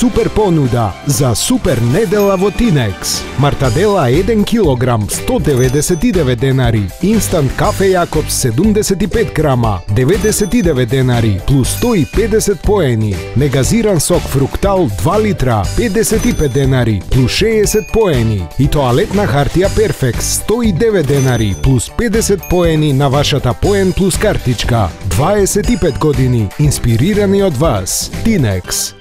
супер понуда за супер недела во Тинекс. Мартадела 1 кг 199 денари, инстант кафе Јакобс 75 грама 99 денари плюс 150 поени, негазиран сок фруктал 2 литра 55 денари плюс 60 поени и тоалетна хартија Перфекс 109 денари плюс 50 поени на вашата поен плюс картичка. 25 години инспирирани од вас. Тинекс